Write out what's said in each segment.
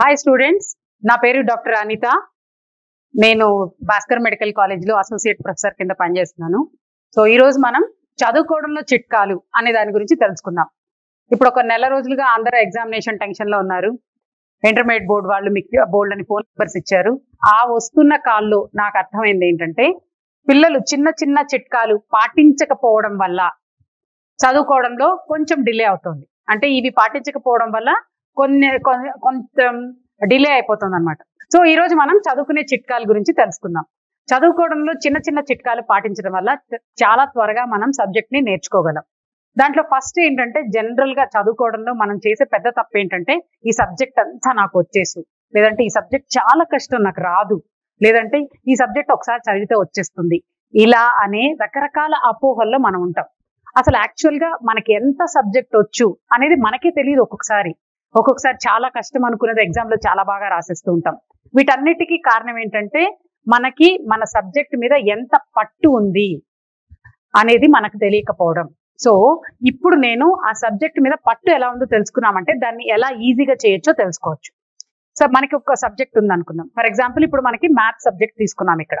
Hi students నా పేరు doctor Anitha. నేను భాస్కర్ మెడికల్ కాలేజ్లో అసోసియేట్ ప్రొఫెసర్ కింద పనిచేస్తున్నాను. సో ఈ రోజు మనం చదువుకోవడంలో చిట్కాలు అనే దాని గురించి తెలుసుకుందాం. ఇప్పుడు ఒక నెల రోజులుగా అందరూ ఎగ్జామినేషన్ టెన్షన్లో ఉన్నారు. ఇంటర్మీడియట్ బోర్డు వాళ్ళు మీకు బోర్డు అని ఫోన్ నెంబర్స్ ఇచ్చారు. ఆ వస్తున్న కాల్లో నాకు అర్థమైంది ఏంటంటే పిల్లలు చిన్న చిన్న చిట్కాలు పాటించకపోవడం వల్ల చదువుకోవడంలో కొంచెం డిలే అవుతుంది. అంటే ఇవి పాటించకపోవడం వల్ల కొన్ని కొన్ని- కొంచెం డిలే అయిపోతుంది అనమాట సో ఈ రోజు మనం చదువుకునే చిట్కాల గురించి తెలుసుకుందాం. చదువుకోవడంలో చిన్న చిన్న చిట్కాలు పాటించడం వల్ల చాలా త్వరగా మనం సబ్జెక్ట్ని నేర్చుకోగలం. దాంట్లో ఫస్ట్ ఏంటంటే జనరల్గా చదువుకోవడంలో మనం చేసే పెద్ద తప్పు ఏంటంటే ఈ సబ్జెక్ట్ అంతా నాకు వచ్చేసు. లేదంటే ఈ సబ్జెక్ట్ చాలా కష్టం నాకు రాదు. లేదంటే ఈ సబ్జెక్ట్ ఒకసారి చదివితే వచ్చేస్తుంది. ఇలా అనే రకరకాల అపోహల్లో మనం ఉంటాం. అసలు యాక్చువల్గా మనకి ఎంత సబ్జెక్ట్ వచ్చు అనేది మనకే తెలియదు ఒక్కొక్కసారి. ఒక్కొక్కసారి చాలా కష్టం అనుకున్నది ఎగ్జామ్లో చాలా బాగా రాసేస్తూ ఉంటాం. వీటన్నిటికీ కారణం ఏంటంటే మనకి మన సబ్జెక్ట్ మీద ఎంత పట్టు ఉంది అనేది మనకు తెలియకపోవడం. సో ఇప్పుడు నేను ఆ సబ్జెక్ట్ మీద పట్టు ఎలా ఉందో తెలుసుకున్నామంటే దాన్ని ఎలా ఈజీగా చేయొచ్చో తెలుసుకోవచ్చు. సో మనకి ఒక సబ్జెక్ట్ ఉంది అనుకుందాం ఫర్ ఎగ్జాంపుల్ ఇప్పుడు మనకి మ్యాథ్స్ సబ్జెక్ట్ తీసుకున్నాం ఇక్కడ.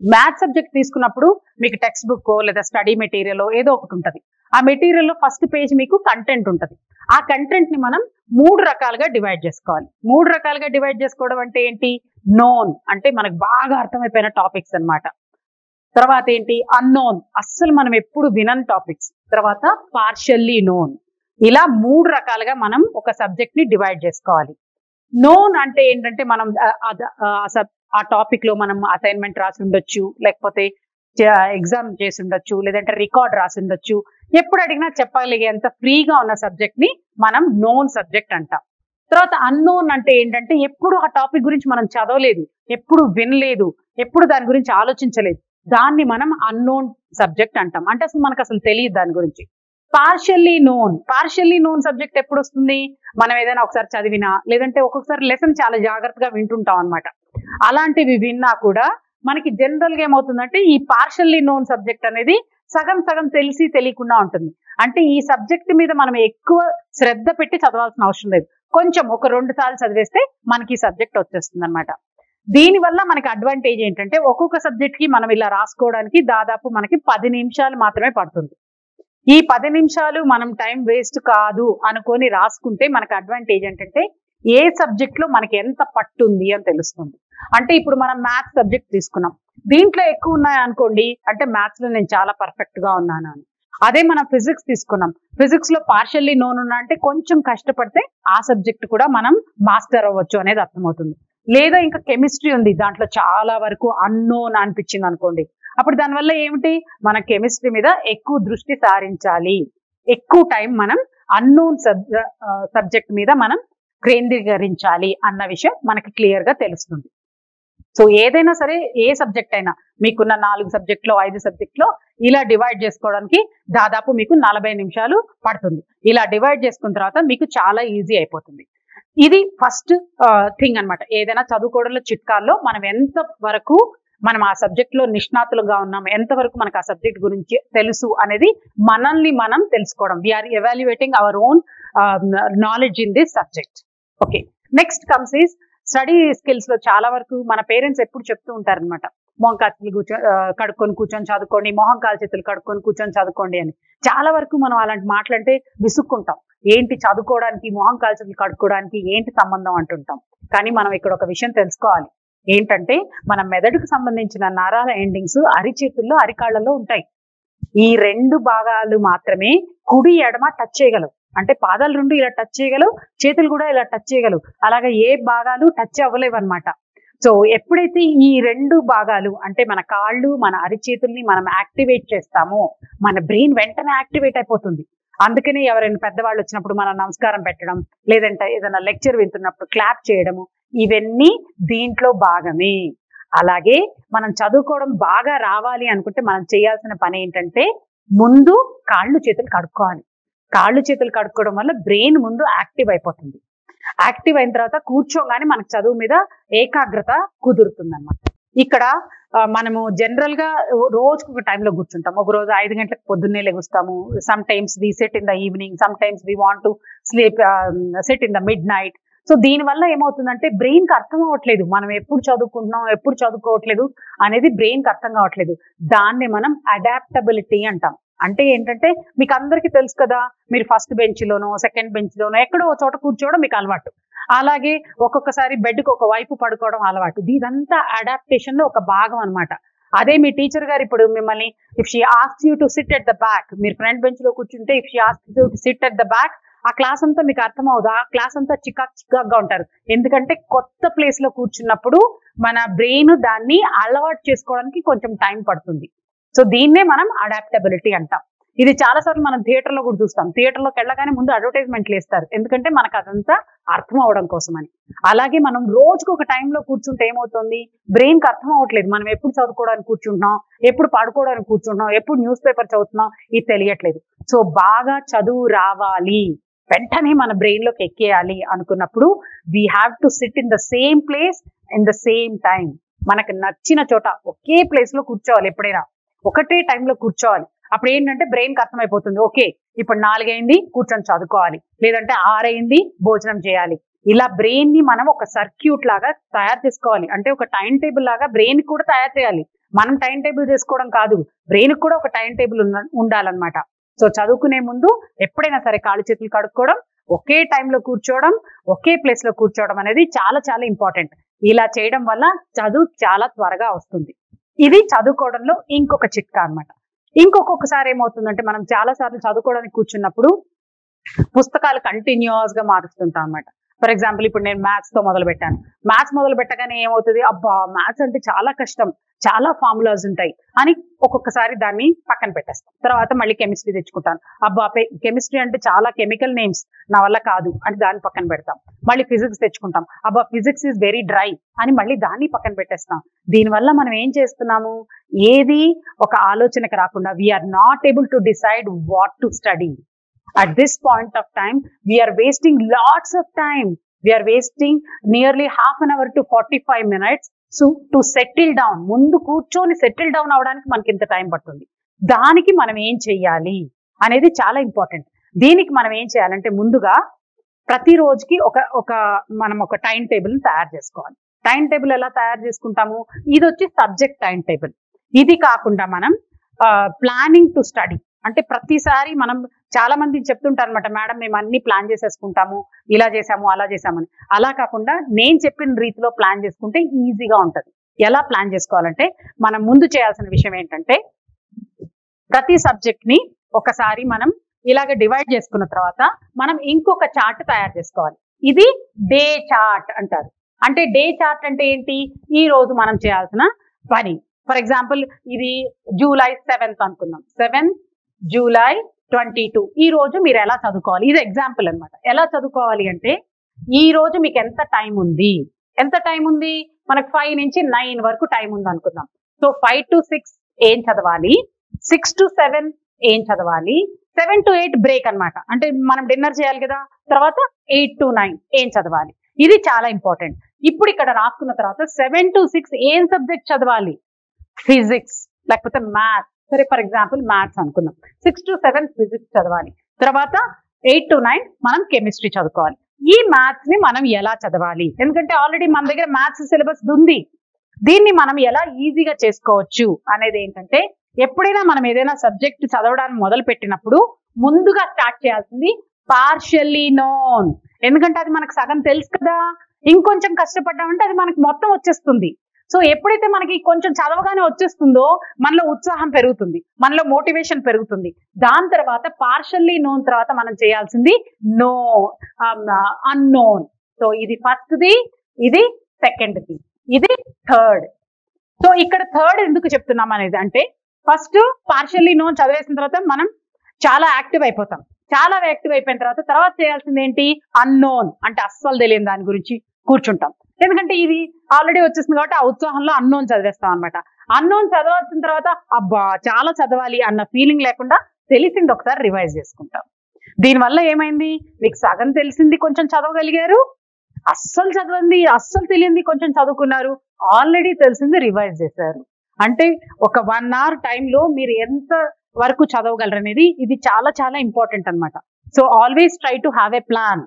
మ్యాథ్స్ సబ్జెక్ట్ తీసుకున్నప్పుడు మీకు టెక్స్ట్ బుక్ లేదా స్టడీ మెటీరియల్ ఏదో ఒకటి ఉంటుంది. ఆ మెటీరియల్లో ఫస్ట్ పేజ్ మీకు కంటెంట్ ఉంటుంది. ఆ కంటెంట్ని మనం మూడు రకాలుగా డివైడ్ చేసుకోవాలి. మూడు రకాలుగా డివైడ్ చేసుకోవడం అంటే ఏంటి? నోన్ అంటే మనకు బాగా అర్థమైపోయిన టాపిక్స్ అన్నమాట. తర్వాత ఏంటి? అన్నోన్ అస్సలు మనం ఎప్పుడు వినని టాపిక్స్ తర్వాత పార్షల్లీ నోన్ ఇలా మూడు రకాలుగా మనం ఒక సబ్జెక్ట్ని డివైడ్ చేసుకోవాలి. నోన్ అంటే ఏంటంటే మనం ఆ- ఆ టాపిక్లో మనం అసైన్మెంట్ రాసి ఉండొచ్చు. లేకపోతే ఎగ్జామ్ చేసి ఉండొచ్చు లేదంటే రికార్డ్ రాసి ఉండొచ్చు ఎప్పుడు అడిగినా చెప్పగలిగేంత ఫ్రీగా ఉన్న సబ్జెక్ట్ని మనం నోన్ సబ్జెక్ట్ అంటాం. తర్వాత అన్నోన్ అంటే ఏంటంటే ఎప్పుడు ఆ టాపిక్ గురించి మనం చదవలేదు ఎప్పుడు వినలేదు ఎప్పుడు దాని గురించి ఆలోచించలేదు. దాన్ని మనం అన్నోన్ సబ్జెక్ట్ అంటాం. అంటే అసలు మనకు అసలు తెలియదు దాని గురించి. Partially known partially known subject ఎప్పుడు వస్తుంది మనం ఏదైనా ఒకసారి చదివినా లేదంటే ఒక్కొక్కసారి లెసన్ చాలా జాగ్రత్తగా వింటుంటాం అనమాట అలాంటివి విన్నా కూడా మనకి జనరల్గా ఏమవుతుందంటే ఈ పార్షల్లీ నోన్ సబ్జెక్ట్ అనేది సగం సగం తెలిసి తెలియకుండా ఉంటుంది. అంటే ఈ సబ్జెక్ట్ మీద మనం ఎక్కువ శ్రద్ధ పెట్టి చదవాల్సిన అవసరం లేదు. కొంచెం ఒక రెండు సార్లు చదివేస్తే మనకి ఈ సబ్జెక్ట్ వచ్చేస్తుంది అనమాట దీనివల్ల మనకి అడ్వాంటేజ్ ఏంటంటే ఒక్కొక్క సబ్జెక్ట్కి మనం ఇలా రాసుకోవడానికి దాదాపు మనకి పది నిమిషాలు మాత్రమే పడుతుంది. ఈ పది నిమిషాలు మనం టైం వేస్ట్ కాదు అనుకొని రాసుకుంటే మనకి అడ్వాంటేజ్ ఏంటంటే ఏ సబ్జెక్ట్లో మనకి ఎంత పట్టుంది అని తెలుస్తుంది. అంటే ఇప్పుడు మనం మ్యాథ్స్ సబ్జెక్ట్ తీసుకున్నాం. దీంట్లో ఎక్కువ ఉన్నాయి అనుకోండి అంటే మ్యాథ్స్లో నేను చాలా పర్ఫెక్ట్గా ఉన్నాను అని. అదే మనం ఫిజిక్స్ తీసుకున్నాం. ఫిజిక్స్లో పార్షల్లీ నోన్ ఉన్నా అంటే కొంచెం కష్టపడితే ఆ సబ్జెక్ట్ కూడా మనం మాస్టర్ అవ్వచ్చు అనేది అర్థమవుతుంది. లేదా ఇంకా కెమిస్ట్రీ ఉంది దాంట్లో చాలా వరకు అన్నోన్ అనిపించింది అనుకోండి. అప్పుడు దానివల్ల ఏమిటి? మన కెమిస్ట్రీ మీద ఎక్కువ దృష్టి సారించాలి. ఎక్కువ టైం మనం అన్నోన్ సబ్జెక్ట్ మీద మనం కేంద్రీకరించాలి అన్న విషయం మనకి క్లియర్గా తెలుస్తుంది. సో ఏదైనా సరే ఏ సబ్జెక్ట్ అయినా మీకున్న నాలుగు సబ్జెక్ట్లో ఐదు సబ్జెక్ట్లో ఇలా డివైడ్ చేసుకోవడానికి దాదాపు మీకు నలభై నిమిషాలు పడుతుంది. ఇలా డివైడ్ చేసుకున్న తర్వాత మీకు చాలా ఈజీ అయిపోతుంది. ఇది ఫస్ట్ థింగ్ అన్నమాట. ఏదైనా చదువుకోవడంలో చిట్కాల్లో మనం ఎంత వరకు మనం ఆ సబ్జెక్ట్లో నిష్ణాతులుగా ఉన్నాం ఎంతవరకు మనకు ఆ సబ్జెక్ట్ గురించి తెలుసు అనేది మనల్ని మనం తెలుసుకోవడం. We're evaluating our own knowledge in this subject okay next comes is study స్కిల్స్లో చాలా వరకు మన పేరెంట్స్ ఎప్పుడు చెప్తూ ఉంటారనమాట మొహం కాల్చేతులు కూర్చో కడుక్కొని కూర్చొని చదువుకోండి మొహం కాల్చేతులు కడుక్కొని కూర్చొని చదువుకోండి అని. చాలా వరకు మనం అలాంటి మాటలంటే విసుక్కుంటాం. ఏంటి చదువుకోవడానికి మొహం కాల్చేతులు కడుక్కోవడానికి ఏంటి సంబంధం అంటుంటాం. కానీ మనం ఇక్కడ ఒక విషయం తెలుసుకోవాలి. ఏంటంటే మన మెదడుకు సంబంధించిన నరాల ఎండింగ్స్ అరిచేతుల్లో అరికాళ్ళలో ఉంటాయి. ఈ రెండు భాగాలు మాత్రమే కుడి ఎడమ టచ్ చేయగలవు. అంటే పాదాలు రెండు ఇలా టచ్ చేయగలవు చేతులు కూడా ఇలా టచ్ చేయగలవు. అలాగే ఏ భాగాలు టచ్ అవ్వలేవు అనమాట సో ఎప్పుడైతే ఈ రెండు భాగాలు అంటే మన కాళ్ళు మన అరిచేతుల్ని మనం యాక్టివేట్ చేస్తామో మన బ్రెయిన్ వెంటనే యాక్టివేట్ అయిపోతుంది. అందుకనే ఎవరైనా పెద్దవాళ్ళు వచ్చినప్పుడు మనం నమస్కారం పెట్టడం లేదంటే ఏదైనా లెక్చర్ వింటున్నప్పుడు క్లాప్ చేయడము ఇవన్నీ దీంట్లో భాగమే. అలాగే మనం చదువుకోవడం బాగా రావాలి అనుకుంటే మనం చేయాల్సిన పని ఏంటంటే ముందు కాళ్ళు చేతులు కడుక్కోవాలి. కాళ్ళు చేతులు కడుక్కోవడం వల్ల బ్రెయిన్ ముందు యాక్టివ్ అయిపోతుంది. యాక్టివ్ అయిన తర్వాత కూర్చోగానే మనకు చదువు మీద ఏకాగ్రత కుదురుతుంది అనమాట ఇక్కడ మనము జనరల్గా రోజుకు ఒక టైంలో కూర్చుంటాం ఒక రోజు ఐదు గంటలకు పొద్దున్నే లెగుస్తాము. Some times we set in the evening some times we want to sleep set in the mid night so దీని వల్ల ఏమవుతుందంటే బ్రెయిన్కి అర్థం అవ్వట్లేదు. మనం ఎప్పుడు చదువుకుంటున్నాం ఎప్పుడు చదువుకోవట్లేదు అనేది బ్రెయిన్కి అర్థం కావట్లేదు. దాన్ని మనం అడాప్టబిలిటీ అంటాం. అంటే ఏంటంటే మీకు అందరికీ తెలుసు కదా మీరు ఫస్ట్ బెంచ్ లోనో సెకండ్ బెంచ్ లోనో ఎక్కడో ఒక చోట కూర్చోవడం మీకు అలవాటు. అలాగే ఒక్కొక్కసారి బెడ్కి ఒక వైపు పడుకోవడం అలవాటు. ఇదంతా అడాప్టేషన్లో ఒక భాగం అన్నమాట. అదే మీ టీచర్ గారు ఇప్పుడు మిమ్మల్ని if she ask you to sit at the back మీరు ఫ్రంట్ బెంచ్లో కూర్చుంటే if she ask you to sit at the back ఆ క్లాస్ అంతా మీకు అర్థం అవుదా ఆ క్లాస్ అంతా చికాక్ చికాక్గా ఉంటారు. ఎందుకంటే కొత్త ప్లేస్లో కూర్చున్నప్పుడు మన బ్రెయిన్ దాన్ని అలవాటు చేసుకోవడానికి కొంచెం టైం పడుతుంది. సో దీన్నే మనం అడాప్టబిలిటీ అంటాం. ఇది చాలా సార్లు మనం థియేటర్లో కూడా చూస్తాం. థియేటర్లోకి వెళ్ళగానే ముందు అడ్వర్టైజ్మెంట్లు వేస్తారు. ఎందుకంటే మనకు అదంతా అర్థం అవడం కోసమని. అలాగే మనం రోజుకు ఒక టైంలో కూర్చుంటే ఏమవుతుంది? బ్రెయిన్కి అర్థం అవ్వట్లేదు. మనం ఎప్పుడు చదువుకోవడానికి కూర్చుంటున్నాం? ఎప్పుడు పడుకోవడానికి కూర్చుంటున్నాం? ఎప్పుడు న్యూస్ పేపర్ చదువుతున్నాం? ఇది తెలియట్లేదు. సో బాగా చదువు రావాలి. వెంటనే మన బ్రెయిన్లోకి ఎక్కేయాలి అనుకున్నప్పుడు we have to sit in the same place in the same time మనకు నచ్చిన చోట ఒకే ప్లేస్లో కూర్చోవాలి ఎప్పుడైనా. ఒకటే టైంలో కూర్చోవాలి. అప్పుడు ఏంటంటే బ్రెయిన్కి అర్థమైపోతుంది. ఓకే ఇప్పుడు నాలుగైంది కూర్చొని చదువుకోవాలి. లేదంటే ఆరైంది భోజనం చేయాలి. ఇలా బ్రెయిన్ని మనం ఒక సర్క్యూట్ లాగా తయారు చేసుకోవాలి. అంటే ఒక టైం టేబుల్ లాగా బ్రెయిన్ కూడా తయారు చేయాలి. మనం టైం టేబుల్ చేసుకోవడం కాదు. బ్రెయిన్ కూడా ఒక టైం టేబుల్ ఉండాలన్నమాట. సో చదువుకునే ముందు ఎప్పుడైనా సరే కాళ్ళు చేతులు కడుక్కోవడం ఒకే టైంలో కూర్చోవడం ఒకే ప్లేస్లో కూర్చోవడం అనేది చాలా చాలా ఇంపార్టెంట్ ఇలా చేయడం వల్ల చదువు చాలా త్వరగా వస్తుంది. ఇది చదువుకోవడంలో ఇంకొక చిట్కా అన్నమాట. ఇంకొకసారి ఏమవుతుందంటే మనం చాలా సార్లు చదువుకోవడానికి కూర్చున్నప్పుడు పుస్తకాలు కంటిన్యూస్గా మారుస్తుంటాం అన్నమాట ఫర్ ఎగ్జాంపుల్ ఇప్పుడు నేను మ్యాథ్స్తో మొదలు పెట్టాను. మ్యాథ్స్ మొదలు పెట్టగానే ఏమవుతుంది? అబ్బా మ్యాథ్స్ అంటే చాలా కష్టం. చాలా ఫార్ములాస్ ఉంటాయి. అని ఒక్కొక్కసారి దాన్ని పక్కన పెట్టేస్తాం. తర్వాత మళ్ళీ కెమిస్ట్రీ తెచ్చుకుంటాను. అబ్బా కెమిస్ట్రీ అంటే చాలా కెమికల్ నేమ్స్ నా వల్ల కాదు అని దాన్ని పక్కన పెడతాం. మళ్ళీ ఫిజిక్స్ తెచ్చుకుంటాం. అబ్బా ఫిజిక్స్ ఈజ్ వెరీ డ్రై అని మళ్ళీ దాన్ని పక్కన పెట్టేస్తాం. దీనివల్ల మనం ఏం చేస్తున్నాము? ఏది ఒక ఆలోచనకు రాకుండా we're not able to decide what to study at this point of time we are wasting lots of time. We are wasting nearly half an hour to 45 minutes so to settle down ముందు కూర్చొని settle down అవడానికి మనకి ఇంత time పడుతుంది. దానికి మనం ఏం చెయ్యాలి అనేది చాలా ఇంపార్టెంట్ దీనికి మనం ఏం చేయాలంటే ముందుగా ప్రతి రోజుకి ఒక ఒక మనం ఒక టైం టేబుల్ తయారు చేసుకోవాలి. టైం టేబుల్ ఎలా తయారు చేసుకుంటాము? ఇది వచ్చి సబ్జెక్ట్ టైం టేబుల్ ఇది కాకుండా మనం ప్లానింగ్ టు స్టడీ అంటే ప్రతిసారి మనం చాలా మంది చెప్తుంటారు అనమాట మేడం మేము అన్ని ప్లాన్ చేసేసుకుంటాము ఇలా చేసాము అలా చేసామని అలా కాకుండా నేను చెప్పిన రీతిలో ప్లాన్ చేసుకుంటే ఈజీగా ఉంటుంది. ఎలా ప్లాన్ చేసుకోవాలంటే మనం ముందు చేయాల్సిన విషయం ఏంటంటే ప్రతి సబ్జెక్ట్ని ఒకసారి మనం ఇలాగ డివైడ్ చేసుకున్న తర్వాత మనం ఇంకొక చార్ట్ తయారు చేసుకోవాలి. ఇది డే చార్ట్ అంటారు. అంటే డే చార్ట్ అంటే ఏంటి? ఈ రోజు మనం చేయాల్సిన పని. ఫర్ ఎగ్జాంపుల్ ఇది జూలై సెవెంత్ అనుకుందాం. Seventh July twenty two. ఈ రోజు మీరు ఎలా చదువుకోవాలి? ఇది ఎగ్జాంపుల్ అన్నమాట. ఎలా చదువుకోవాలి అంటే ఈ రోజు మీకు ఎంత టైం ఉంది? ఎంత టైం ఉంది? మనకు ఫైవ్ నుంచి నైన్ వరకు టైం ఉంది అనుకుందాం. సో ఫైవ్ టు సిక్స్ ఏం చదవాలి? సిక్స్ టు సెవెన్ ఏం చదవాలి? సెవెన్ టు ఎయిట్ బ్రేక్ అన్నమాట. అంటే మనం డిన్నర్ చేయాలి కదా? తర్వాత ఎయిట్ టు నైన్ ఏం చదవాలి? ఇది చాలా ఇంపార్టెంట్ ఇప్పుడు ఇక్కడ రాసుకున్న తర్వాత సెవెన్ టు సిక్స్ ఏం సబ్జెక్ట్ చదవాలి? ఫిజిక్స్ లేకపోతే మ్యాథ్స్ సరే ఫర్ ఎగ్జాంపుల్ మ్యాథ్స్ అనుకుందాం. సిక్స్ టు సెవెన్ ఫిజిక్స్ చదవాలి. తర్వాత ఎయిట్ టు నైన్ మనం కెమిస్ట్రీ చదువుకోవాలి. ఈ మ్యాథ్స్ని మనం ఎలా చదవాలి? ఎందుకంటే ఆల్రెడీ మన దగ్గర మ్యాథ్స్ సిలబస్ ఉంది. దీన్ని మనం ఎలా ఈజీగా చేసుకోవచ్చు అనేది ఏంటంటే ఎప్పుడైనా మనం ఏదైనా సబ్జెక్ట్ చదవడానికి మొదలు పెట్టినప్పుడు ముందుగా స్టార్ట్ చేయాల్సింది పార్షియల్లీ నోన్ ఎందుకంటే అది మనకు సగం తెలుసు కదా. ఇంకొంచెం కష్టపడ్డామంటే అది మనకి మొత్తం వచ్చేస్తుంది. సో ఎప్పుడైతే మనకి కొంచెం చదవగానే వచ్చేస్తుందో మనలో ఉత్సాహం పెరుగుతుంది మనలో మోటివేషన్ పెరుగుతుంది. దాని తర్వాత పార్షల్లీ నోన్ తర్వాత మనం చేయాల్సింది నో అన్నోన్ సో ఇది ఫస్ట్ది ఇది సెకండ్ది ఇది థర్డ్ సో ఇక్కడ థర్డ్ ఎందుకు చెప్తున్నాం అనేది అంటే ఫస్ట్ పార్షల్లీ నోన్ చదివేసిన తర్వాత మనం చాలా యాక్టివ్ అయిపోతాం. చాలా యాక్టివ్ అయిపోయిన తర్వాత తర్వాత చేయాల్సింది ఏంటి? అన్నోన్ అంటే అస్సలు తెలియని దాని గురించి కూర్చుంటాం. ఎందుకంటే ఇది ఆల్రెడీ వచ్చేసింది కాబట్టి ఆ ఉత్సాహంలో అన్నోన్ చదివేస్తాం అనమాట అన్నోన్ చదవాల్సిన తర్వాత అబ్బా చాలా చదవాలి అన్న ఫీలింగ్ లేకుండా తెలిసింది ఒకసారి రివైజ్ చేసుకుంటాం. దీనివల్ల ఏమైంది? మీకు సగం తెలిసింది కొంచెం చదవగలిగారు. అస్సలు చదవంది అస్సలు తెలియంది కొంచెం చదువుకున్నారు. ఆల్రెడీ తెలిసింది రివైజ్ చేశారు. అంటే ఒక వన్ అవర్ టైంలో మీరు ఎంత వరకు చదవగలరు అనేది ఇది చాలా చాలా ఇంపార్టెంట్ అన్నమాట. So always try to have a plan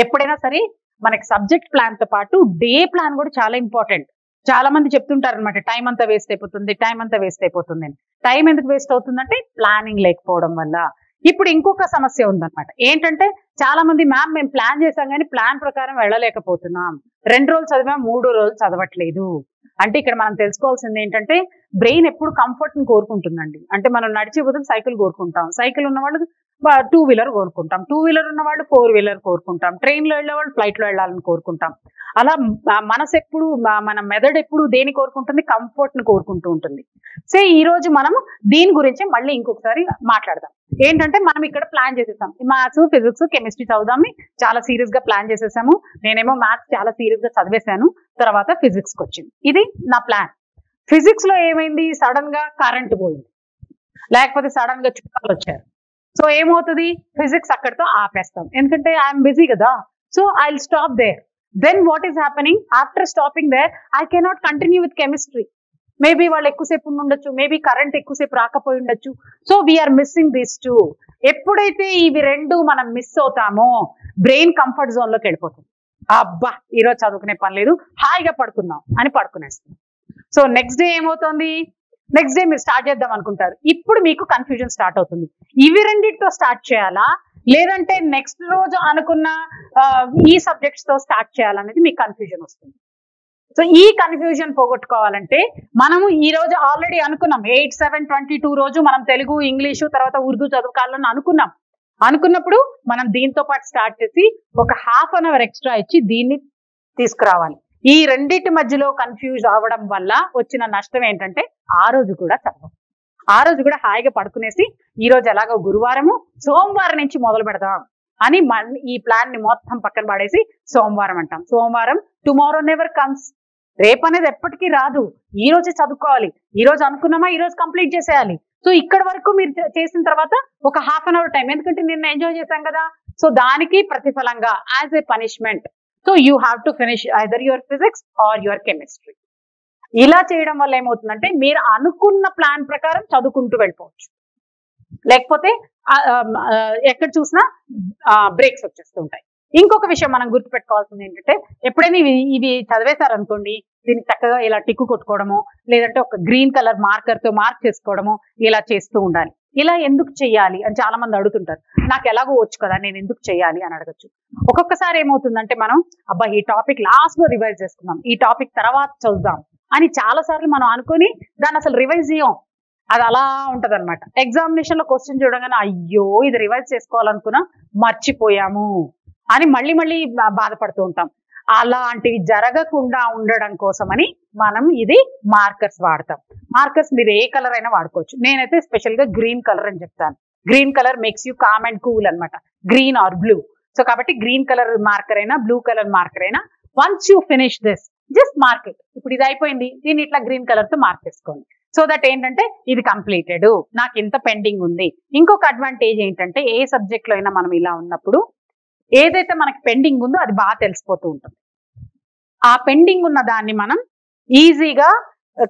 ఎప్పుడైనా సరే మనకి సబ్జెక్ట్ ప్లాన్తో పాటు డే ప్లాన్ కూడా చాలా ఇంపార్టెంట్ చాలా మంది చెప్తుంటారు అనమాట టైం అంతా వేస్ట్ అయిపోతుంది టైం అంతా వేస్ట్ అయిపోతుంది. అని టైం ఎందుకు వేస్ట్ అవుతుందంటే ప్లానింగ్ లేకపోవడం వల్ల. ఇప్పుడు ఇంకొక సమస్య ఉందన్నమాట. ఏంటంటే చాలా మంది మ్యామ్ మేము ప్లాన్ చేసాం కానీ ప్లాన్ ప్రకారం వెళ్ళలేకపోతున్నాం. రెండు రోజులు చదివాం మూడో రోజు చదవట్లేదు. అంటే ఇక్కడ మనం తెలుసుకోవాల్సింది ఏంటంటే బ్రెయిన్ ఎప్పుడు కంఫర్ట్ని కోరుకుంటుందండి. అంటే మనం నడిచే బదులు సైకిల్ కోరుకుంటాం. సైకిల్ ఉన్న వాళ్ళు టూ వీలర్ కోరుకుంటాం. టూ వీలర్ ఉన్న వాళ్ళు ఫోర్ వీలర్ కోరుకుంటాం. ట్రైన్లో వెళ్ళేవాళ్ళు వెళ్ళే వాళ్ళు వెళ్ళాలని కోరుకుంటాం. అలా మనసు ఎప్పుడు మన మెదడు ఎప్పుడు దేని కోరుకుంటుంది? కంఫర్ట్ని కోరుకుంటూ ఉంటుంది. సో ఈ రోజు మనం దీని గురించి మళ్ళీ ఇంకొకసారి మాట్లాడదాం. ఏంటంటే మనం ఇక్కడ ప్లాన్ చేసేసాం. మ్యాథ్స్ ఫిజిక్స్ కెమిస్ట్రీ చదువుదాం చాలా సీరియస్గా ప్లాన్ చేసేసాము. నేనేమో మ్యాథ్స్ చాలా సీరియస్గా చదివేశాను. తర్వాత ఫిజిక్స్కి వచ్చింది. ఇది నా ప్లాన్ ఫిజిక్స్లో ఏమైంది? సడన్గా కరెంట్ పోయింది. లేకపోతే సడన్గా చుట్టాలు వచ్చారు. సో ఏమవుతుంది? ఫిజిక్స్ అక్కడితో ఆపేస్తాం. ఎందుకంటే ఐఎమ్ బిజీ కదా. So I stop there then what is happening after stopping there I cannot continue with chemistry maybe వాళ్ళు ఎక్కువసేపు ఉండొచ్చు. మేబీ కరెంట్ ఎక్కువసేపు రాకపోయి ఉండొచ్చు. So we are missing these two ఎప్పుడైతే ఇవి రెండు మనం మిస్ అవుతామో బ్రెయిన్ కంఫర్ట్ జోన్లోకి వెళ్ళిపోతుంది అబ్బా! ఈరోజు చదువుకునే పని లేదు. హాయిగా పడుకుందాం అని పడుకునేస్తాం. సో నెక్స్ట్ డే ఏమవుతుంది? నెక్స్ట్ డే మీరు స్టార్ట్ చేద్దాం అనుకుంటారు. ఇప్పుడు మీకు కన్ఫ్యూజన్ స్టార్ట్ అవుతుంది. ఇవి రెండింటితో స్టార్ట్ చేయాలా? లేదంటే నెక్స్ట్ రోజు అనుకున్న ఈ సబ్జెక్ట్స్తో స్టార్ట్ చేయాలనేది మీకు కన్ఫ్యూజన్ వస్తుంది. సో ఈ కన్ఫ్యూజన్ పోగొట్టుకోవాలంటే మనము ఈ రోజు ఆల్రెడీ అనుకున్నాం. ఎయిట్ సెవెన్ ట్వంటీ టూ రోజు మనం తెలుగు ఇంగ్లీషు తర్వాత ఉర్దూ చదువుకోవాలని అనుకున్నాం. అనుకున్నప్పుడు మనం దీంతో పాటు స్టార్ట్ చేసి ఒక హాఫ్ అన్ అవర్ ఎక్స్ట్రా ఇచ్చి దీన్ని తీసుకురావాలి. ఈ రెండింటి మధ్యలో కన్ఫ్యూజ్ అవడం వల్ల వచ్చిన నష్టం ఏంటంటే ఆ రోజు కూడా చదవం ఆ రోజు కూడా హాయిగా పడుకునేసి ఈ రోజు ఎలాగో గురువారము సోమవారం నుంచి మొదలు పెడదాం అని మన ఈ ప్లాన్ని మొత్తం పక్కన పడేసి సోమవారం అంటాం. సోమవారం టుమారో నెవర్ కమ్స్ రేపు అనేది ఎప్పటికీ రాదు. ఈ రోజే చదువుకోవాలి. ఈ రోజు అనుకున్నామా? ఈ రోజు కంప్లీట్ చేసేయాలి. సో ఇక్కడ వరకు మీరు చేసిన తర్వాత ఒక హాఫ్ అన్ అవర్ టైం ఎందుకంటే నిన్న ఎంజాయ్ చేశాం కదా. సో దానికి ప్రతిఫలంగా as a punishment so you have to finish either your physics or your chemistry ఇలా చేయడం వల్ల ఏమవుతుందంటే మీరు అనుకున్న ప్లాన్ ప్రకారం చదువుకుంటూ వెళ్ళిపోవచ్చు. లేకపోతే ఎక్కడ చూసినా బ్రేక్స్ వచ్చేస్తూ ఉంటాయి. ఇంకొక విషయం మనం గుర్తుపెట్టుకోవాల్సింది ఏంటంటే ఎప్పుడైనా ఇవి ఇవి చదివేశారనుకోండి దీనికి చక్కగా ఇలా టిక్కు కొట్టుకోవడమో లేదంటే ఒక గ్రీన్ కలర్ మార్కర్తో మార్క్ చేసుకోవడమో ఇలా చేస్తూ ఉండాలి. ఇలా ఎందుకు చేయాలి అని చాలా మంది అడుగుతుంటారు. నాకు ఎలాగో వచ్చు కదా నేను ఎందుకు చేయాలి అని అడగచ్చు. ఒక్కొక్కసారి ఏమవుతుందంటే మనం అబ్బా ఈ టాపిక్ లాస్ట్లో రివైజ్ చేసుకుందాం. ఈ టాపిక్ తర్వాత చదువుదాం అని చాలా సార్లు మనం అనుకుని దాన్ని అసలు రివైజ్ చేయం. అది అలా ఉంటది అనమాట ఎగ్జామినేషన్లో క్వశ్చన్ చూడగానే అయ్యో ఇది రివైజ్ చేసుకోవాలనుకున్నా మర్చిపోయాము అని మళ్ళీ మళ్ళీ బాధపడుతూ ఉంటాం. అలాంటివి జరగకుండా ఉండడం కోసమని మనం ఇది మార్కర్స్ వాడతాం. మార్కర్స్ మీరు ఏ కలర్ అయినా వాడుకోవచ్చు. నేనైతే స్పెషల్గా గ్రీన్ కలర్ అని చెప్తాను. Green colour makes you calm and cool అన్నమాట. గ్రీన్ ఆర్ బ్లూ సో కాబట్టి గ్రీన్ కలర్ మార్కర్ అయినా బ్లూ కలర్ మార్కర్ అయినా once you finish this just marker ఇప్పుడు ఇది అయిపోయింది. దీన్ని ఇట్లా గ్రీన్ కలర్తో మార్క్ చేసుకోండి. సో దట్ ఏంటంటే ఇది కంప్లీటెడ్ నాకు ఇంత పెండింగ్ ఉంది. ఇంకొక అడ్వాంటేజ్ ఏంటంటే ఏ సబ్జెక్ట్లో అయినా మనం ఇలా ఉన్నప్పుడు ఏదైతే మనకి పెండింగ్ ఉందో అది బాగా తెలిసిపోతూ ఉంటుంది. ఆ పెండింగ్ ఉన్న దాన్ని మనం ఈజీగా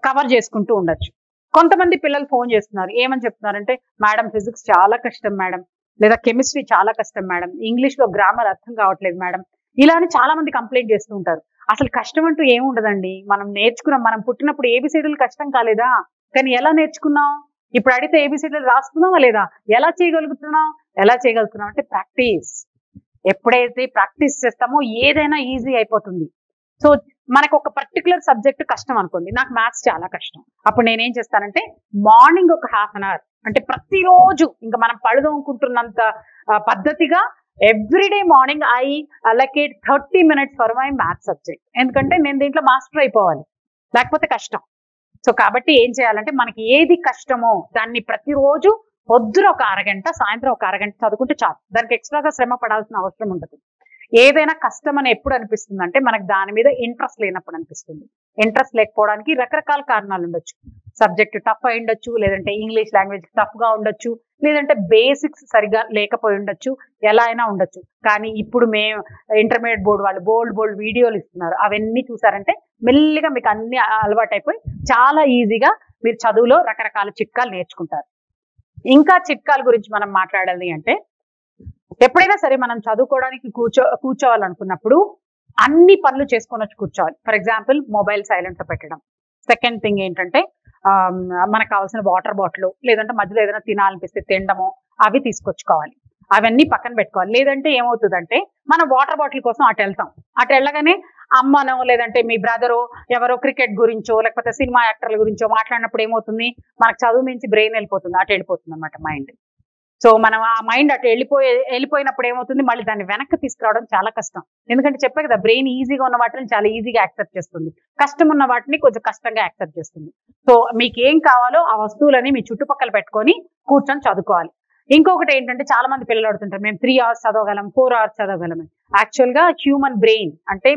కవర్ uh, చేసుకుంటూ ఉండొచ్చు. కొంతమంది పిల్లలు ఫోన్ చేస్తున్నారు. ఏమని చెప్తున్నారంటే మేడం ఫిజిక్స్ చాలా కష్టం మేడం లేదా కెమిస్ట్రీ చాలా కష్టం మేడం ఇంగ్లీష్లో గ్రామర్ అర్థం కావట్లేదు మేడం ఇలా అని చాలా మంది కంప్లైంట్ చేస్తూ ఉంటారు. అసలు కష్టం అంటూ ఏముండదండి మనం నేర్చుకున్నాం. మనం పుట్టినప్పుడు ఏబిసిడీలు కష్టం కాలేదా? కానీ ఎలా నేర్చుకున్నాం? ఇప్పుడు అడిగితే ఏబిసిడీలు రాస్తున్నావా లేదా? ఎలా చేయగలుగుతున్నాం? ఎలా చేయగలుగుతున్నాం? అంటే ప్రాక్టీస్. ఎప్పుడైతే ప్రాక్టీస్ చేస్తామో ఏదైనా ఈజీ అయిపోతుంది. సో మనకు ఒక పర్టికులర్ సబ్జెక్ట్ కష్టం అనుకోండి. నాకు మ్యాథ్స్ చాలా కష్టం. అప్పుడు నేనేం చేస్తానంటే మార్నింగ్ ఒక హాఫ్ అన్ అవర్. అంటే ప్రతిరోజు ఇంకా మనం పழுదోముకుంటున్నంత పద్ధతిగా every day morning I allocate thirty minutes for my maths subject ఎందుకంటే నేను దీంట్లో మాస్టర్ అయిపోవాలి. లేకపోతే కష్టం. సో కాబట్టి ఏం చేయాలంటే మనకి ఏది కష్టమో దాన్ని ప్రతిరోజు పొద్దున ఒక అరగంట సాయంత్రం ఒక అరగంట చదువుకుంటే చాలు. దానికి ఎక్స్ట్రాగా శ్రమ పడాల్సిన అవసరం ఉండదు ఏదైనా కష్టం అని ఎప్పుడు అనిపిస్తుంది అంటే మనకు దాని మీద ఇంట్రెస్ట్ లేనప్పుడు అనిపిస్తుంది. ఇంట్రెస్ట్ లేకపోవడానికి రకరకాల కారణాలు ఉండొచ్చు. సబ్జెక్ట్ టఫ్ అయి ఉండొచ్చు లేదంటే ఇంగ్లీష్ లాంగ్వేజ్ టఫ్గా ఉండొచ్చు లేదంటే బేసిక్స్ సరిగా లేకపోయి ఉండొచ్చు ఎలా అయినా ఉండొచ్చు. కానీ ఇప్పుడు మేము ఇంటర్మీడియట్ బోర్డు వాళ్ళు బోల్డ్ బోల్డ్ వీడియోలు ఇస్తున్నారు. అవన్నీ చూసారంటే మెల్లిగా మీకు అన్ని అలవాటైపోయి చాలా ఈజీగా మీరు చదువులో రకరకాల చిట్కాలు నేర్చుకుంటారు. ఇంకా చిట్కాల గురించి మనం మాట్లాడాలి అంటే ఎప్పుడైనా సరే మనం చదువుకోవడానికి కూర్చో కూర్చోవాలనుకున్నప్పుడు అన్ని పనులు చేసుకొని వచ్చి కూర్చోవాలి. ఫర్ ఎగ్జాంపుల్ మొబైల్ సైలెంట్ పెట్టడం. సెకండ్ థింగ్ ఏంటంటే మనకు కావాల్సిన వాటర్ బాటిల్ లేదంటే మధ్యలో ఏదైనా తినాలనిపిస్తే తినడము అవి తీసుకొచ్చుకోవాలి. అవన్నీ పక్కన పెట్టుకోవాలి. లేదంటే ఏమవుతుందంటే మనం వాటర్ బాటిల్ కోసం అటు వెళ్తాం. అటు వెళ్ళగానే అమ్మనో లేదంటే మీ బ్రదరు ఎవరో క్రికెట్ గురించో లేకపోతే సినిమా యాక్టర్ల గురించో మాట్లాడినప్పుడు ఏమవుతుంది? మనకు చదువు మించి బ్రెయిన్ వెళ్ళిపోతుంది. అటు వెళ్ళిపోతుంది అనమాట మైండ్ సో మనం ఆ మైండ్ అటు వెళ్ళిపోయి వెళ్ళిపోయినప్పుడు ఏమవుతుంది? మళ్ళీ దాన్ని వెనక్కి తీసుకురావడం చాలా కష్టం. ఎందుకంటే చెప్పే కదా బ్రెయిన్ ఈజీగా ఉన్న వాటిని చాలా ఈజీగా యాక్సెప్ట్ చేస్తుంది. కష్టం ఉన్న వాటిని కొంచెం కష్టంగా యాక్సెప్ట్ చేస్తుంది. సో మీకు ఏం కావాలో ఆ వస్తువులని మీ చుట్టుపక్కల పెట్టుకొని కూర్చొని చదువుకోవాలి. ఇంకొకటి ఏంటంటే చాలా మంది పిల్లలు అడుగుతుంటారు మేము త్రీ అవర్స్ చదవగలం ఫోర్ అవర్స్ చదవగలం యాక్చువల్గా హ్యూమన్ బ్రెయిన్ అంటే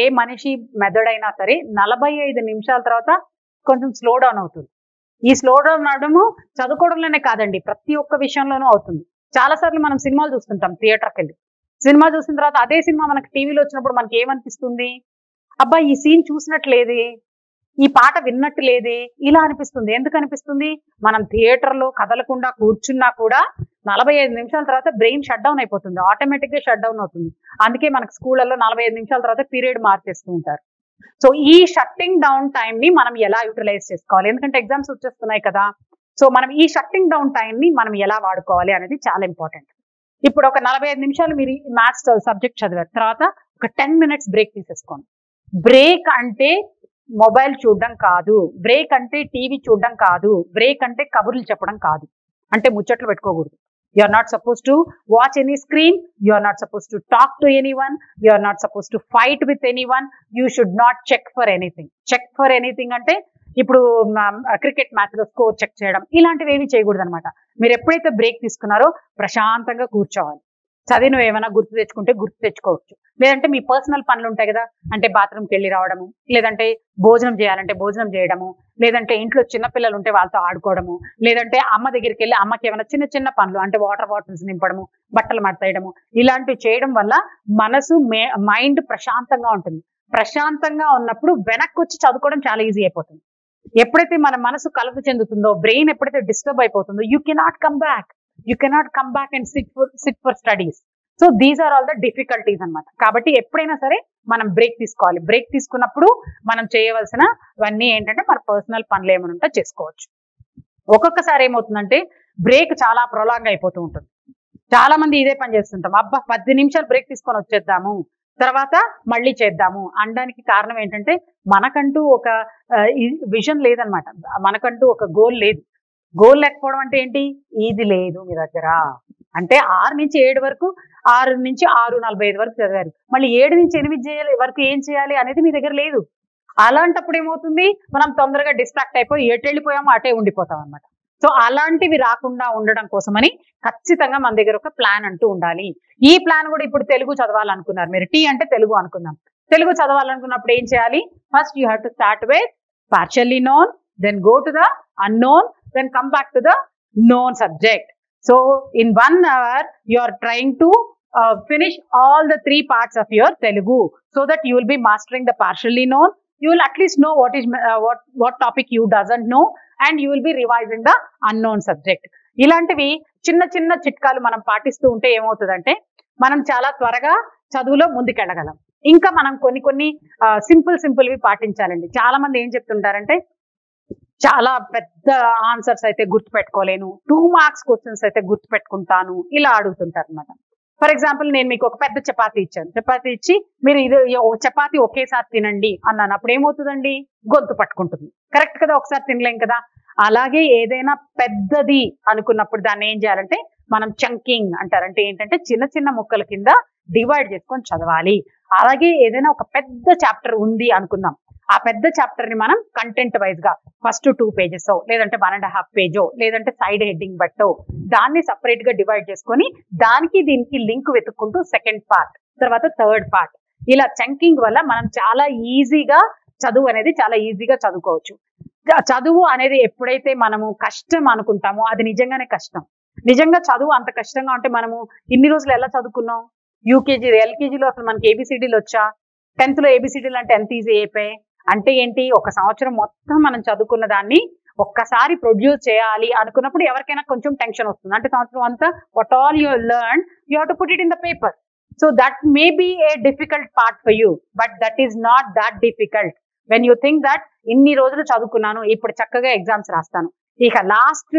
ఏ మనిషి మెదడ్ అయినా సరే నలభై ఐదు నిమిషాల తర్వాత కొంచెం స్లో డౌన్ అవుతుంది. ఈ స్లో డౌన్ అవడము చదువుకోవడంలోనే కాదండి ప్రతి ఒక్క విషయంలోనూ అవుతుంది. చాలా సార్లు మనం సినిమాలు చూస్తుంటాం థియేటర్కి వెళ్ళి సినిమా చూసిన తర్వాత అదే సినిమా మనకి టీవీలో వచ్చినప్పుడు మనకి ఏమనిపిస్తుంది? అబ్బా ఈ సీన్ చూసినట్లేదే ఈ పాట విన్నట్టు లేదే ఇలా అనిపిస్తుంది. ఎందుకు అనిపిస్తుంది? మనం థియేటర్లో కదలకుండా కూర్చున్నా కూడా నలభై ఐదు నిమిషాల తర్వాత బ్రెయిన్ షట్ డౌన్ అయిపోతుంది. ఆటోమేటిక్గా షట్ డౌన్ అవుతుంది. అందుకే మనకు స్కూళ్ళల్లో నలభై ఐదు నిమిషాల తర్వాత పీరియడ్ మార్చేస్తూ ఉంటారు. సో ఈ షట్టింగ్ డౌన్ టైం ని మనం ఎలా యూటిలైజ్ చేసుకోవాలి? ఎందుకంటే ఎగ్జామ్స్ వచ్చేస్తున్నాయి కదా. సో మనం ఈ షట్టింగ్ డౌన్ టైం ని మనం ఎలా వాడుకోవాలి అనేది చాలా ఇంపార్టెంట్ ఇప్పుడు ఒక నలభై ఐదు నిమిషాలు మీరు మ్యాథ్స్ సబ్జెక్ట్ చదివారు. తర్వాత ఒక టెన్ మినిట్స్ బ్రేక్ తీసేసుకోండి. బ్రేక్ అంటే మొబైల్ చూడడం కాదు. బ్రేక్ అంటే టీవీ చూడడం కాదు. బ్రేక్ అంటే కబుర్లు చెప్పడం కాదు. అంటే ముచ్చట్లు పెట్టుకోకూడదు. You are not suppose to watch any screen you are not suppose to talk to anyone you are not suppose to fight with anyone you should not check for anything check for anything అంటే ఇప్పుడు cricket మ్యాచ్లో score check చేయడం. ఇలాంటివి ఏమీ చేయకూడదు అనమాట మీరు ఎప్పుడైతే బ్రేక్ తీసుకున్నారో ప్రశాంతంగా కూర్చోవాలి. చదివినవి ఏమైనా గుర్తు తెచ్చుకుంటే గుర్తు తెచ్చుకోవచ్చు. లేదంటే మీ పర్సనల్ పనులు ఉంటాయి కదా అంటే బాత్రూమ్కి వెళ్ళి రావడము లేదంటే భోజనం చేయాలంటే భోజనం చేయడము లేదంటే ఇంట్లో చిన్న పిల్లలు ఉంటే వాళ్ళతో ఆడుకోవడము లేదంటే అమ్మ దగ్గరికి వెళ్ళి అమ్మకి ఏమైనా చిన్న చిన్న పనులు అంటే వాటర్ బాటిల్స్ నింపడము బట్టలు మడతేయడము ఇలాంటివి చేయడం వల్ల మనసు మైండ్ ప్రశాంతంగా ఉంటుంది. ప్రశాంతంగా ఉన్నప్పుడు వెనక్కి వచ్చి చదువుకోవడం చాలా ఈజీ అయిపోతుంది. ఎప్పుడైతే మన మనసు కలత చెందుతుందో బ్రెయిన్ ఎప్పుడైతే డిస్టర్బ్ అయిపోతుందో you cannot come back. You cannot come back and sit for sit for studies so these are all the difficulties అన్నమాట. కాబట్టి ఎప్పుడైనా సరే మనం బ్రేక్ తీసుకోవాలి. బ్రేక్ తీసుకున్నప్పుడు మనం చేయవలసిన అవన్నీ ఏంటంటే మన పర్సనల్ పనులు ఏమైనా ఉంటే చేసుకోవచ్చు. ఒక్కొక్కసారి ఏమవుతుందంటే బ్రేక్ చాలా ప్రొలాంగ్ అయిపోతూ ఉంటుంది. చాలా మంది ఇదే పని చేస్తుంటాం. అబ్బా పది నిమిషాలు బ్రేక్ తీసుకొని వచ్చేద్దాము. తర్వాత మళ్ళీ చేద్దాము. అనడానికి కారణం ఏంటంటే మనకంటూ ఒక విజన్ లేదనమాట మనకంటూ ఒక గోల్ లేదు. గోల్ లేకపోవడం అంటే ఏంటి? ఇది లేదు మీ దగ్గర. అంటే ఆరు నుంచి ఏడు వరకు ఆరు నుంచి ఆరు నలభై ఐదు వరకు చదివారు. మళ్ళీ ఏడు నుంచి ఎనిమిది చేయాలి వరకు ఏం చేయాలి అనేది మీ దగ్గర లేదు. అలాంటప్పుడు ఏమవుతుంది? మనం తొందరగా డిస్ట్రాక్ట్ అయిపోయి ఎటు వెళ్ళిపోయామో అటే ఉండిపోతాం అనమాట సో అలాంటివి రాకుండా ఉండడం కోసమని ఖచ్చితంగా మన దగ్గర ఒక ప్లాన్ అంటూ ఉండాలి. ఈ ప్లాన్ కూడా ఇప్పుడు తెలుగు చదవాలనుకున్నారు. మీరు టీ అంటే తెలుగు అనుకుందాం. తెలుగు చదవాలనుకున్నప్పుడు ఏం చేయాలి? First you have to start with partially known then go to the unknown, then come back to the known subject. So in one hour, you are trying to uh, finish all the three parts of your Telugu so that you will be mastering the partially known. You will at least know what is uh, what what topic you doesn't know, and you will be revising the unknown subject. ఇలాంటివి చిన్న చిన్న చిట్కాలు మనం పాటిస్తూ ఉంటే ఏమవుతుందంటే మనం చాలా త్వరగా చదువులో ముందుకెళ్ళగలం ఇంకా మనం కొన్ని కొన్ని సింపుల్ సింపుల్వి పాటించాలండి చాలా మంది ఏం చెప్తుంటారంటే చాలా పెద్ద ఆన్సర్స్ అయితే గుర్తుపెట్టుకోలేను. టూ మార్క్స్ క్వశ్చన్స్ అయితే గుర్తుపెట్టుకుంటాను. ఇలా అడుగుతుంటారు అనమాట ఫర్ ఎగ్జాంపుల్ నేను మీకు ఒక పెద్ద చపాతి ఇచ్చాను. చపాతి ఇచ్చి మీరు ఇది చపాతి ఒకేసారి తినండి అన్నాను. అప్పుడు ఏమవుతుందండి? గొంతు పట్టుకుంటుంది. కరెక్ట్ కదా? ఒకసారి తినలేం కదా? అలాగే ఏదైనా పెద్దది అనుకున్నప్పుడు దాన్ని ఏం చేయాలంటే మనం చంకింగ్ అంటారు. అంటే ఏంటంటే చిన్న చిన్న ముక్కల కింద డివైడ్ చేసుకొని చదవాలి. అలాగే ఏదైనా ఒక పెద్ద చాప్టర్ ఉంది అనుకుందాం. ఆ పెద్ద చాప్టర్ని మనం కంటెంట్ వైజ్గా ఫస్ట్ టూ పేజెస్ లేదంటే వన్ అండ్ హాఫ్ పేజో లేదంటే సైడ్ హెడ్డింగ్ బట్టో దాన్ని సపరేట్గా డివైడ్ చేసుకొని దానికి దీనికి లింక్ వెతుక్కుంటూ సెకండ్ పార్ట్ తర్వాత థర్డ్ పార్ట్ ఇలా చంకింగ్ వల్ల మనం చాలా ఈజీగా చదువు అనేది చాలా ఈజీగా చదువుకోవచ్చు. చదువు అనేది ఎప్పుడైతే మనము కష్టం అనుకుంటామో అది నిజంగానే కష్టం. నిజంగా చదువు అంత కష్టంగా ఉంటే మనము ఇన్ని రోజులు ఎలా చదువుకున్నాం? యూకేజీ ఎల్కేజీలో అసలు మనకి ఏబిసిడీలు వచ్చా? టెన్త్లో ఏబిసిడీలు అంటే ఎంత ఈజీ అయిపోయాయి? అంటే ఏంటి? ఒక సంవత్సరం మొత్తం మనం చదువుకున్న దాన్ని ఒక్కసారి ప్రొడ్యూస్ చేయాలి అనుకున్నప్పుడు ఎవరికైనా కొంచెం టెన్షన్ వస్తుంది. అంటే సంవత్సరం అంతా what all you learn you have to put it in the paper so that may be a difficult part for you but that is not that difficult when you think that ఇన్ని రోజులు చదువుకున్నాను ఇప్పుడు చక్కగా exams రాస్తాను. ఇక last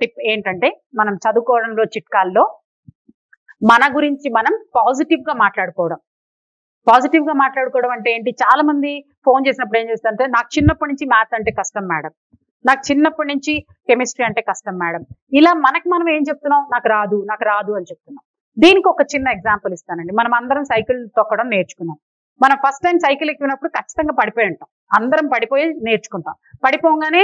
tip ఏంటంటే మనం చదువుకోవడంలో చిట్కాల్లో మన గురించి మనం పాజిటివ్గా మాట్లాడుకోవడం. పాజిటివ్గా మాట్లాడుకోవడం అంటే ఏంటి? చాలా మంది ఫోన్ చేసినప్పుడు ఏం చేస్తారంటే నాకు చిన్నప్పటి నుంచి మ్యాథ్ అంటే కష్టం మేడం. నాకు చిన్నప్పటి నుంచి కెమిస్ట్రీ అంటే కష్టం మేడం. ఇలా మనకు మనం ఏం చెప్తున్నాం? నాకు రాదు నాకు రాదు అని చెప్తున్నాం. దీనికి ఒక చిన్న ఎగ్జాంపుల్ ఇస్తానండి. మనం అందరం సైకిల్ తొక్కడం నేర్చుకున్నాం. మనం ఫస్ట్ టైం సైకిల్ ఎక్కినప్పుడు ఖచ్చితంగా పడిపోయి ఉంటాం. అందరం పడిపోయి నేర్చుకుంటాం. పడిపోగానే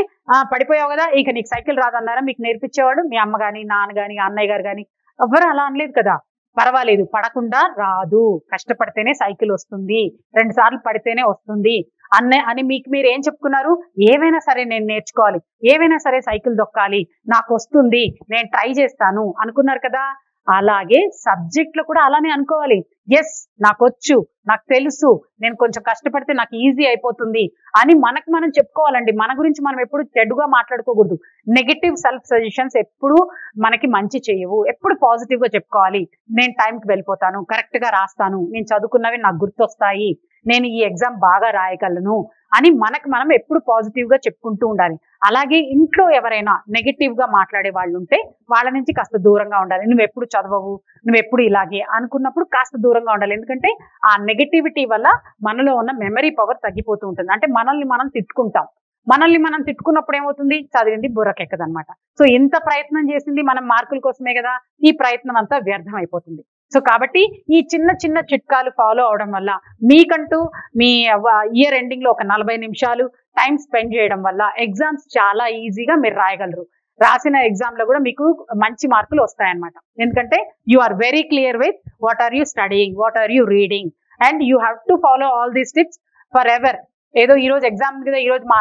పడిపోయావు కదా ఇక నీకు సైకిల్ రాదన్నారా? మీకు నేర్పించేవాడు మీ అమ్మ కానీ నాన్న కానీ అన్నయ్య గారు కానీ ఎవ్వరు అలా అనలేదు కదా. పర్వాలేదు పడకుండా రాదు. కష్టపడితేనే సైకిల్ వస్తుంది. రెండు సార్లు పడితేనే వస్తుంది. అన్న అని మీకు మీరు ఏం చెప్పుకున్నారు? ఏవైనా సరే నేను నేర్చుకోవాలి. ఏవైనా సరే సైకిల్ దొక్కాలి. నాకు వస్తుంది. నేను ట్రై చేస్తాను. అనుకున్నారు కదా? అలాగే సబ్జెక్ట్లో కూడా అలానే అనుకోవాలి. ఎస్ నాకు వచ్చు నాకు తెలుసు నేను కొంచెం కష్టపడితే నాకు ఈజీ అయిపోతుంది అని మనకు మనం చెప్పుకోవాలండి. మన గురించి మనం ఎప్పుడు చెడుగా మాట్లాడుకోకూడదు. నెగటివ్ సెల్ఫ్ సజెషన్స్ ఎప్పుడు మనకి మంచి చేయవు. ఎప్పుడు పాజిటివ్గా చెప్పుకోవాలి. నేను టైంకి వెళ్ళిపోతాను కరెక్ట్గా రాస్తాను నేను చదువుకున్నవి నాకు గుర్తొస్తాయి నేను ఈ ఎగ్జామ్ బాగా రాయగలను అని మనకు మనం ఎప్పుడు పాజిటివ్గా చెప్పుకుంటూ ఉండాలి. అలాగే ఇంట్లో ఎవరైనా నెగిటివ్గా మాట్లాడే వాళ్ళు ఉంటే వాళ్ళ నుంచి కాస్త దూరంగా ఉండాలి. నువ్వు ఎప్పుడు చదవవు? నువ్వు ఎప్పుడు ఇలాగే? అనుకున్నప్పుడు కాస్త దూరంగా ఉండాలి. ఎందుకంటే ఆ నెగటివిటీ వల్ల మనలో ఉన్న మెమరీ పవర్ తగ్గిపోతూ ఉంటుంది. అంటే మనల్ని మనం తిట్టుకుంటాం. మనల్ని మనం తిట్టుకున్నప్పుడు ఏమవుతుంది? చదివింది బుర్రకెక్కదనమాట సో ఇంత ప్రయత్నం చేసింది మనం మార్కుల కోసమే కదా? ఈ ప్రయత్నం అంతా వ్యర్థం అయిపోతుంది సో కాబట్టి ఈ చిన్న చిన్న చిట్కాలు ఫాలో అవడం వల్ల మీకంటూ మీ ఇయర్ ఎండింగ్లో ఒక నలభై నిమిషాలు టైం స్పెండ్ చేయడం వల్ల ఎగ్జామ్స్ చాలా ఈజీగా మీరు రాయగలరు. రాసిన ఎగ్జామ్లో కూడా మీకు మంచి మార్కులు వస్తాయన్నమాట. ఎందుకంటే you are very clear with what are you studying what are you reading and you have to follow all these tips forever ఏదో ఈ రోజు ఎగ్జామ్ మీద ఈ రోజు మా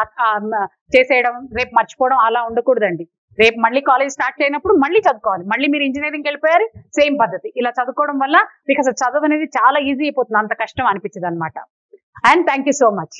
చేసేయడం రేపు మర్చిపోవడం అలా ఉండకూడదండి. రేపు మళ్ళీ కాలేజ్ స్టార్ట్ అయినప్పుడు మళ్ళీ చదువుకోవాలి. మళ్ళీ మీరు ఇంజనీరింగ్ వెళ్ళిపోయారు సేమ్ పద్ధతి. ఇలా చదువుకోవడం వల్ల మీకు అసలు చదువు అనేది చాలా ఈజీ అయిపోతుంది. అంత కష్టం అనిపించదు అనమాట and thank you so much